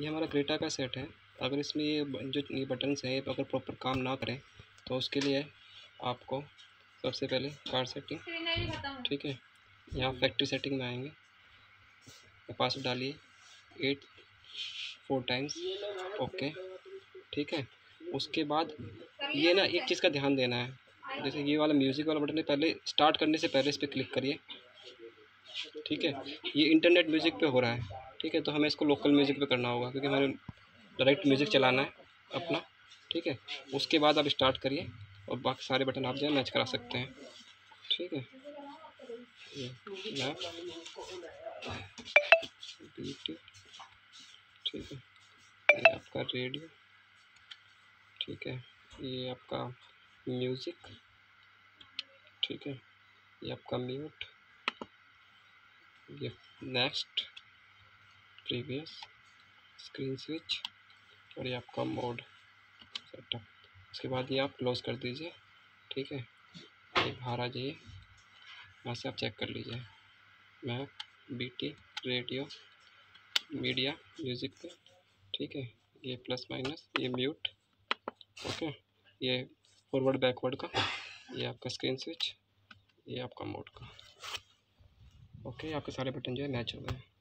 ये हमारा ग्रेटा का सेट है। अगर इसमें ये जो ये बटन्स हैं अगर प्रॉपर काम ना करें तो उसके लिए आपको सबसे पहले कार सेटिंग ठीक है? यहाँ फैक्ट्री सेटिंग में आएँगे। पासवर्ड डालिए। एट फोर टाइम्स ओके ठीक है? उसके बाद ये ना एक चीज़ का ध्यान देना है। जैसे ये वाला म्यूज़िक वाला बटन है पहले स्टार्ट करने से पहले इस पर क्लिक करिए। ठीक है? ये इंटरनेट म्यूज़िक पे हो रहा है, ठीक है? तो हमें इसको लोकल म्यूज़िक पे करना होगा, क्योंकि हमें डायरेक्ट म्यूज़िक चलाना है अपना, ठीक है? उसके बाद आप स्टार्ट करिए और बाकी सारे बटन आप जो है मैच करा सकते हैं, ठीक है? ठीक है? ये आपका रेडियो ठीक है? ये आपका म्यूज़िक ठीक है? ये आपका mute next previous screen switch और ये आपका मोड सेटअप उसके बाद ये आप क्लोज़ कर दीजिए, ठीक है? ये बाहर आ जाइए वहाँ से आप चेक कर लीजिए। मैं बीटी रेडियो मीडिया म्यूज़िक पे, ठीक है? ये प्लस माइनस ये म्यूट ओके ये फॉरवर्ड बैकवर्ड का, ये आपका स्क्रीन स्विच ये आपका मोड का। ओके आपके सारे बटन जो है मैच हो गए।